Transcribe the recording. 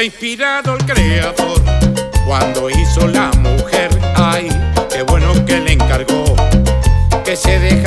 ha inspirado el creador cuando hizo la mujer. Ay, qué bueno que le encargó que se dejara